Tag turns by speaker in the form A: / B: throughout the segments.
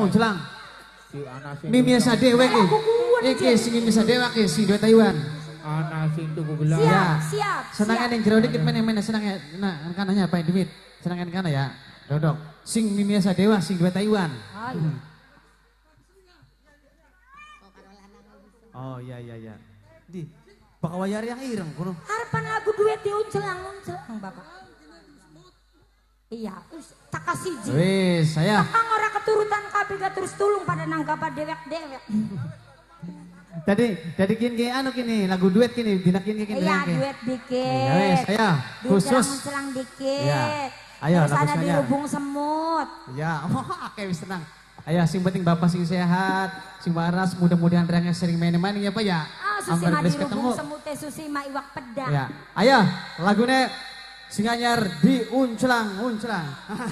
A: Oh, jelang.
B: Si anak sing
A: Mimi asa dewe ki.
C: Aku kuat,
A: Iki sing Mimi asa dewe ki si dua Taiwan.
B: anak sing tuku gelang.
C: Siap,
A: Ya.
C: siap. Siap.
A: yang jero dikit main senangnya. Nah, kanannya apa duit? Senangnya kana ya. Dodok. Sing Mimi asa dewa sing dua Taiwan.
C: Oh, iya.
A: Oh iya iya iya. Di bakawayar yang ireng kuno.
C: Harapan lagu duet di uncelang uncelang bapak. Iya, tak kasih ji.
A: Wis, saya.
C: Kang ora keturutan kabeh gak terus tulung pada nangkapa dewek-dewek.
A: Tadi tadi kini kini anu kini lagu duet kini dina kini kini.
C: Iya, duet dikit.
A: Ya wis, saya
C: Duit
A: khusus.
C: uncelang dikit.
A: Iya. Ayo,
C: Terus
A: lagu
C: ada
A: saya.
C: dirubung semut.
A: Ya, oke wis tenang. Ayo sing penting bapak sing sehat, sing waras, mudah-mudahan rangnya sering main-main ya Pak ya.
C: Ah, susi mah
A: gelis
C: dirubung semut susi mah iwak pedang.
A: Ya, ayo lagune sing anyar di uncelang uncelang.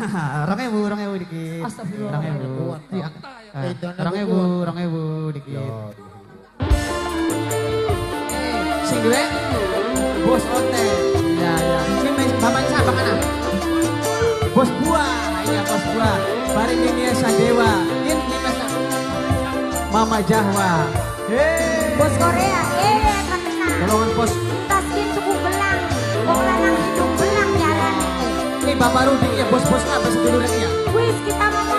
A: Rong ewu, rong ewu dikit.
C: Astagfirullah.
A: Rong ewu. Di- eh, Rong ewu, rong ewu dikit. Sing duwe bos ote. Ya, ya. Sing bapak siapa kana? Bos buah, iya bos buah. Bari ini Sadewa. In ini Mama Jahwa. Hei.
C: Bos Korea, eh kenal.
A: Tolongan bos
C: Taskin suku belang. Wong lanang.
A: Ini Bapak Rudi ya bos-bos apa sedulur ya?
C: Wis kita mau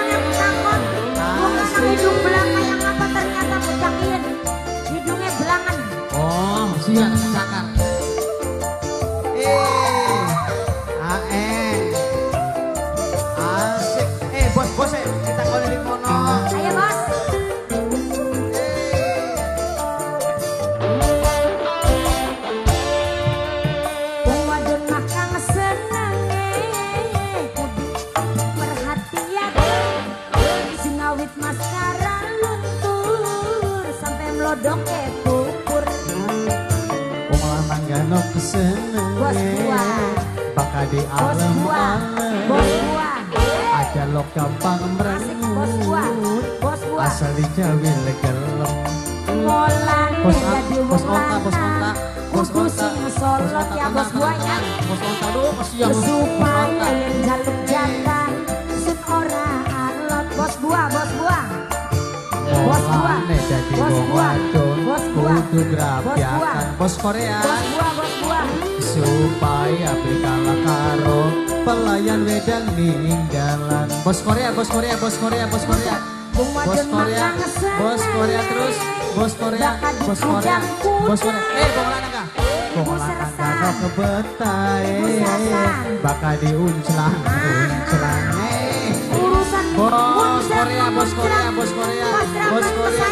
A: dijawi legelem. Bos onta, bos onta, bos onta, bos onta.
C: solot ya bos buah ya
A: Bos onta dulu, bos yang bos
C: supaya yang jaluk jatah sut ora alot bos buah bos buah Bos buah. Bos buah. Bos buah.
A: kudu
C: Bos buah.
A: bos Korea
C: bos buah bos buah
A: supaya berkala karo pelayan wedang ninggalan bos Korea bos Korea bos Korea bos Korea bos Korea. Bos Korea terus. Bos Korea. Bos Korea. bos Korea. eh bong lanang bong lanang karo kebetai bakal eh
C: urusan
A: Bos Korea, bos Korea, bos Korea, bos Korea.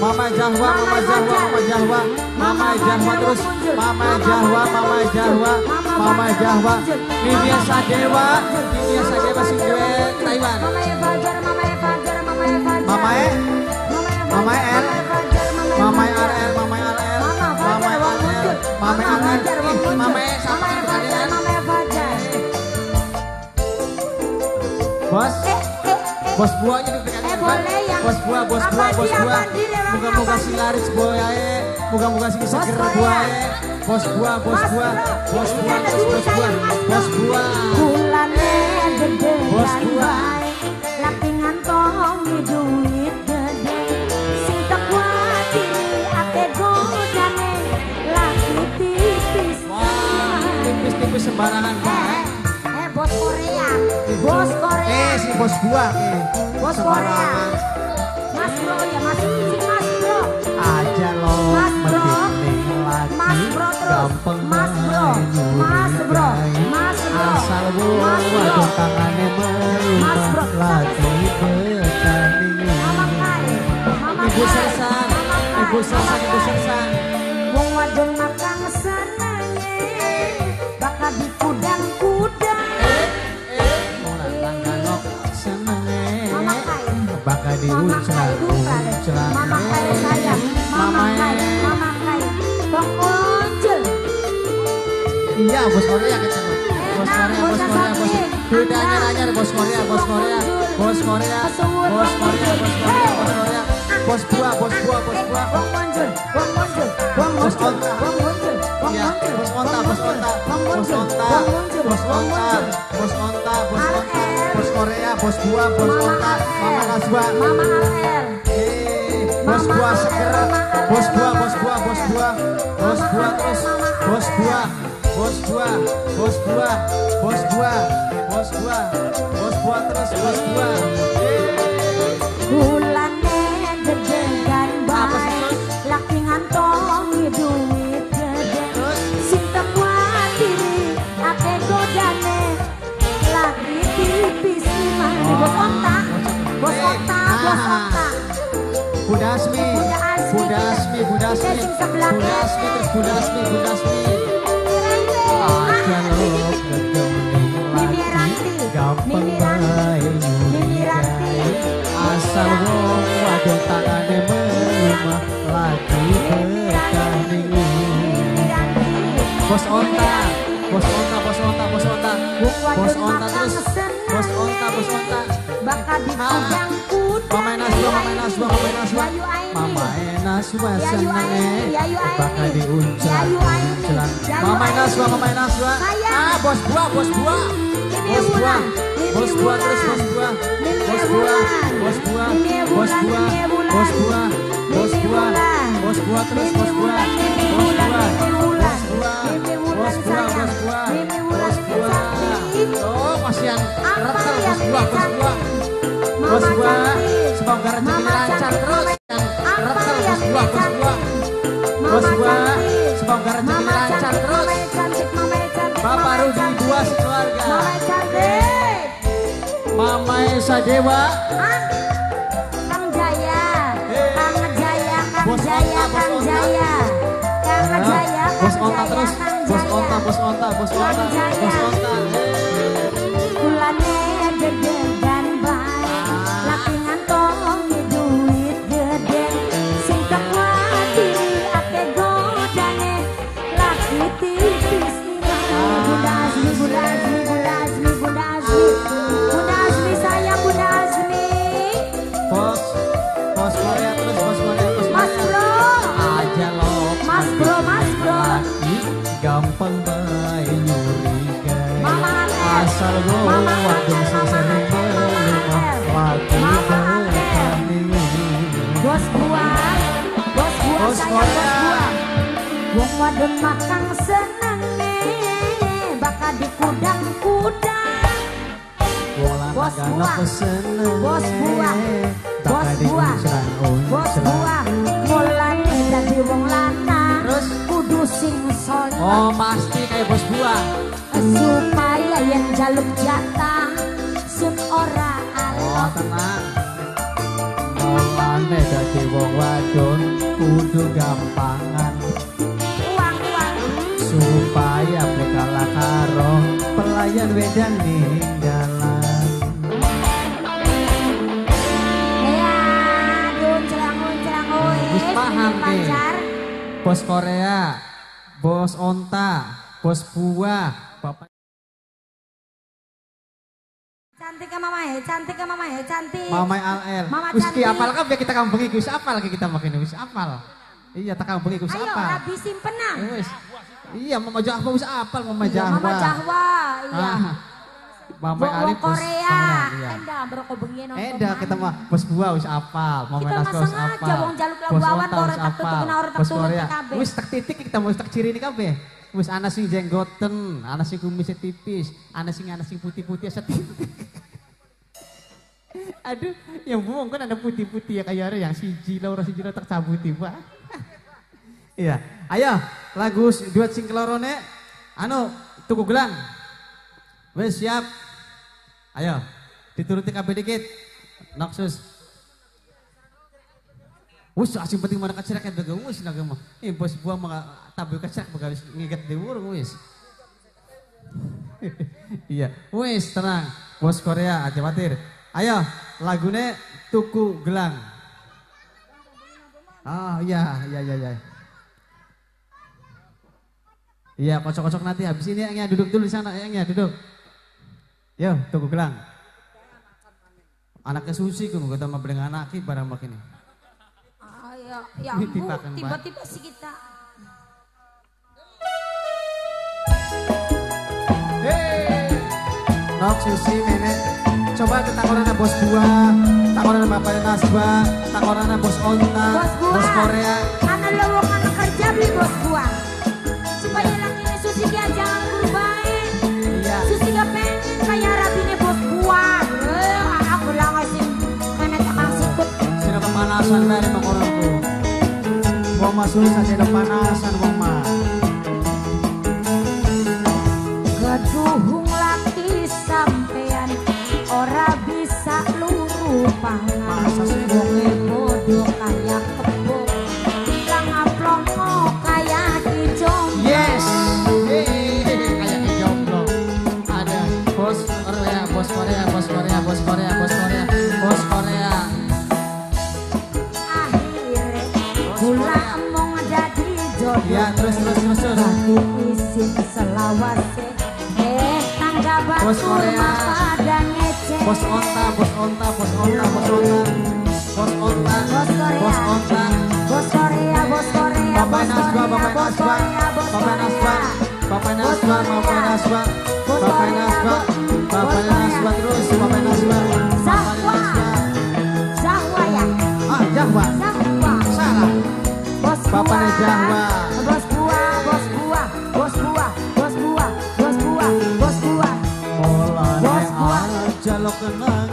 A: Mama Jahwa, Mama Jahwa. Mama Jahwa, Mama Jahwa terus. Mama Jahwa, Mama. Jahwa,
C: Mama
A: Jahwa. Mimia Sadewa,
C: muncul.
A: Mimia Sadewa sing duwe Taiwan.
C: Fajar, Mama ya Fajar.
A: RL, Mama RL,
C: Mama
A: Mama
C: Fajar, Wong
A: RL,
C: muncul.
A: Mama
C: Mama
A: RL,
C: Fajar, Wong muncul.
A: Mama E
C: Mama
A: sama
C: ya
A: kalian.
C: Ya.
A: Bos,
C: Eh, eh, eh.
A: bos buahnya
C: Eh, yang-
A: Bos buah, bos buah, bos buah. Moga-moga si laris buah ae. Moga-moga si seger buah ae. Bos buah, bos buah, bos buah, bos
C: duit
A: bos buah, bos buah.
C: Gede
A: Bos buah.
C: baik Laki ngantongi
A: sembarangan
C: Eh, eh bos Korea Bos Korea
A: Eh, si bos buah eh.
C: Bos
A: Sembarangan.
C: Mas bro ya mas mas bro
A: Aja lo
C: Mas bro. Mas bro terus
A: gampang
C: Mas bro Mas bro. Mas bro
A: Asal bu
C: Mas bro
A: tangannya
C: Mas bro.
A: lagi bertanding
C: Mama kai Mama
A: Ibu. Sersan. Ibu Sersan, Ibu. Sersan.
C: Wong wadon makan senenge bakal dikudang-kudang.
A: Mau lanang ganok senenge. Bakal
C: deh.
A: uncelang.
C: Mama kai sayang. Mama
A: eh.
C: Mama kai. Bang Oncel.
A: Iya, bos Korea ketemu. Bos Korea, bos
C: bos
A: Korea, bos. Duitnya
C: Enak.
A: anyar bos Korea, bos Korea, bos Korea, bos Korea, bos Korea, bos Korea, bos buah, bos buah, bos buah.
C: Bang Oncel. Bang
A: bos onta, bos onta, bos onta, bos onta, bos onta, bos Korea, bos buah, bos otak, mama. Naswa.
C: Mama.
A: Eh, bos
C: Alel,
A: seger, bos buah, bos buah, bos buah, bos
C: Alel,
A: terus, bos buah, bos buah, bos buah, bos buah, bos buah, bos buah terus, bos buah.
C: Sebelah
A: terus.
C: Ah,
A: Aja lo
C: Mimi
A: lagi, gampang Asal wong wadon tangane melumah lagi Bos onta, bos onta, bos onta, bos onta, bos onta terus, bos onta, bos onta.
C: Bakal dipajang kuda
A: Mama ah bos buah, bos buah, bos buah, bos buah terus bos buah, bos buah, bos buah, bos buah, bos buah, bos buah, bos buah terus bos buah, bos buah, bos buah, bos buah. Oh masih yang retel bos buah, bos buah. Bos
C: cantik.
A: semoga
C: Mama
A: lancar terus.
C: Apa yang
A: bos buah, bos
C: cantik.
A: semoga
C: Mama
A: lancar terus. Bapak Rudi
C: cantik.
A: Buah sekeluarga.
C: Mama
A: Esa Dewa.
C: Ah, Kang Jaya,
A: Eh.
C: Kang Jaya, Kang Jaya,
A: Onta, Bos
C: Kang. Jaya, Kang
A: Ya,
C: Jaya,
A: Bos
C: Kang
A: onta
C: Jaya,
A: terus.
C: Kang
A: Bos
C: Jaya.
A: onta, bos onta, bos onta,
C: Kang Jaya.
A: bos onta.
C: Wong wadon makang senenge, bakal dikudang kuda.
A: Wong
C: Bos buah. Bos buah, bos buah, bos buah. Mulane dadi wong lanang,
A: Terus?
C: kudu sing soleh.
A: Oh pasti kayak bos buah.
C: supaya yang jaluk jatah sun ora
A: Oh
C: alot.
A: tenang. Mulane dadi wong wadon kudu
C: uang.
A: Supaya kalah karo pelayan wedan ning dalan.
C: Ya, aduh celang celang
A: Wis paham,
C: pacar.
A: Bos Korea, bos onta, bos buah, bapak
C: Cantik ke mama ya, cantik ke mama ya, cantik.
A: Mamai Al
C: Mama
A: Wis ki apal kabeh kita kambengi wis apal ki kita makin wis apal. Iya tak kambengi wis
C: Ayo,
A: apal.
C: rabi simpenan.
A: Wis. Iya Mama Jahwa wis apal Mama
C: Iya,
A: Jahwa.
C: Mama Jahwa, iya.
A: Ah, Mama bos
C: Korea.
A: Iya.
C: Endah berokok bengi nonton.
A: Eda kita mah bos buah wis apal, Mama
C: Kita
A: Nasko wis apal.
C: wong jaluk lagu awan, orang tak tutup, orang tak tutup kabeh.
A: Wis tak titik kita mau tak ciri ini kabeh. Wis ana sing jenggoten, ana sing kumisnya tipis, ana sing ana sing putih-putih setit. Aduh, yang buang kan ada putih-putih ya kayak yang siji lah orang siji tak cabut tiba. Iya, ayo lagu duet sing kelorone, anu tuku gelang. Wes siap. Ayo, dituruti kabeh dikit. Noksus. Wis asing penting mana kacerak ya dagang wis naga mah. Eh bos buah mah tabu kacerak bakal ngigat di urung wis. iya, wis tenang. Bos Korea aja khawatir. Ayo, lagune tuku gelang. Oh iya, iya, iya, iya. Iya, kocok-kocok nanti habis ini yang duduk dulu di sana, yang duduk. Yo, tuku gelang. Anaknya Susi kan kata mau beli anak barang makin ini.
C: Ah, ya, ya
A: Ini
C: tiba-tiba sih kita.
A: Hey, nok Susi nenek. coba takonan bos gua, takonan bapaknya Nasba, takonan bos Onta,
C: Bos
A: bos Korea.
C: Anak lowongan kerja beli bos gua.
A: Kepanasan dari mengorangku. Wong masuk saja kepanasan wong mah.
C: Geduhung
A: Korea. Bapak Nasba,
C: Bos
A: Bapak Bapak. Nasba terus, Bapak Bapak
C: Zahwa. Zahwa ya,
A: Ah,
C: Zahwa.
A: salah.
C: Bos
A: Bapaknya
C: gua.
A: Jahwa.
C: Bos gua, bos gua, bos gua, bos gua, bos gua, bos gua. Bos gua.
A: aja lo kenang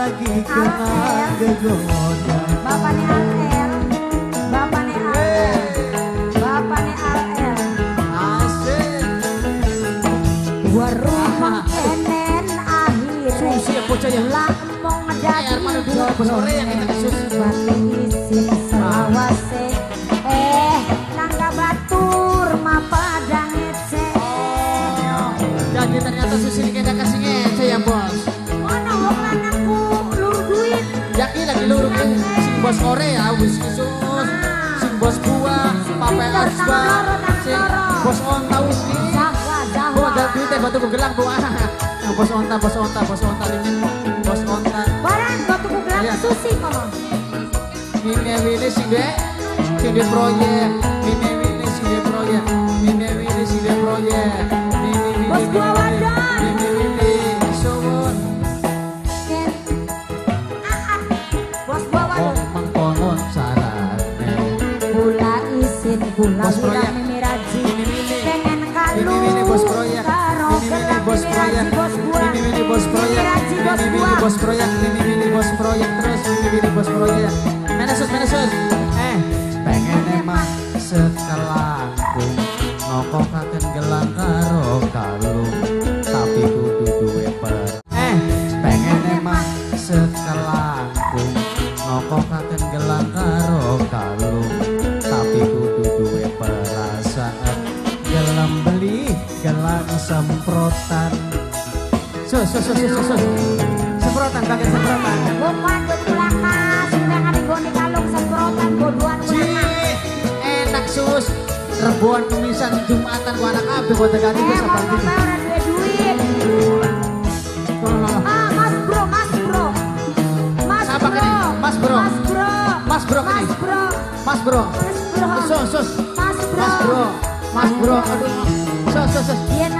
A: lagi kena
C: Alel.
A: gegoda
C: Bapaknya Al-El, bapaknya Al-El, bapaknya Al-El.
A: Asik
C: Warung enen akhirnya.
A: Susi ya bocah ya dulu, bos Korea yang kita kasus. Bos Korea wis kisus Sing bos Papa
C: pinter,
A: Asba Sing bos onta wis
C: Zahwa
A: ada duitnya batu gelang bu. Nah, bos onta, bos onta, bos onta ini, bos onta.
C: Barang batu gelang
A: Iya.
C: susi kono
A: Mine wili sing de, sing de proyek. Mine wili sing de proyek. Mine wili sing de proyek.
C: Bos gua bos
A: proyek. Mini mini bos proyek terus. Mini mini bos proyek. Mana sus, mana sus? Eh, pengen emang sekelangku ngokokaken gelang karo kalung tapi kudu duwe per. Eh, pengen emang sekelangku ngokokaken gelang karo kalung tapi kudu duwe perasaan gelem beli gelang semprotan sus sus sus sus sus semprotan pakai semprotan.
C: Wong wadon belaka Sembangan digone kalung semprotan bodohan
A: enak sus. Rebuan kemisan jumatan ku anak abe buat seperti
C: ngomong ora duwe duit. Ah mas bro mas bro. Mas
A: Siapa
C: bro.
A: ini? Mas bro.
C: Mas bro.
A: Mas bro
C: Mas
A: ini.
C: bro.
A: Mas bro.
C: Mas bro.
A: Sus sus.
C: Mas bro.
A: Mas bro. Mas bro. Aduh. Sus
C: ora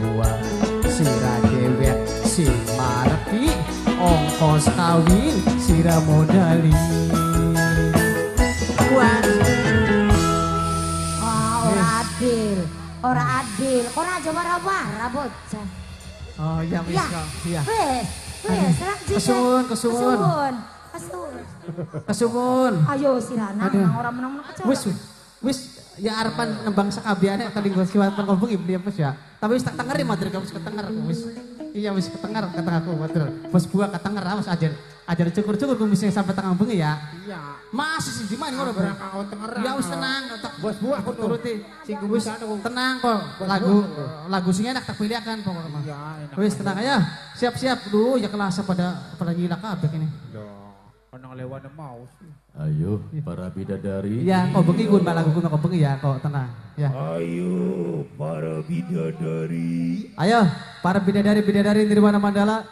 A: ongkos kawin sira modali kuat
C: Ah, ora adil, ora adil. Kok aja marah-marah bocah.
A: oh ya wis
C: Ya,
A: kok iya
C: wes, wes, selanjutnya.
A: Kesuwun, kesuwun.
C: Kesuwun, kesuwun.
A: kesuwun
C: Ayo sirana, orang menang-menang kecewa.
A: wis wis ya arepan nembang sakabiane kali nggo siwatan kau bengi beli apa ya. Tapi wis tak tengeri matur kamu wis ketenger wis. Iya wis ketenger kata aku matur. Bos buah ketenger awas ajar ajar cukur-cukur kumis sampai tengah bengi ya.
B: Iya.
A: Masih sih gimana ngono bro? Ya wis tenang tak
B: Bos buah aku
A: turuti.
B: Sing aku.
A: tenang kok lagu lagu sing enak tak pilih akan pokoknya.
B: Iya, enak.
A: Wis tenang aja. Siap-siap dulu ya kelas pada pada gila kabeh ini.
B: Loh, Orang lewat mau.
D: Ayo para bidadari.
A: Ya, kau bengi gun lagu gun kau bengi ya, kau tenang. Ya.
D: Ayo para bidadari.
A: Ayo, para bidadari-bidadari Nirwana Mandala,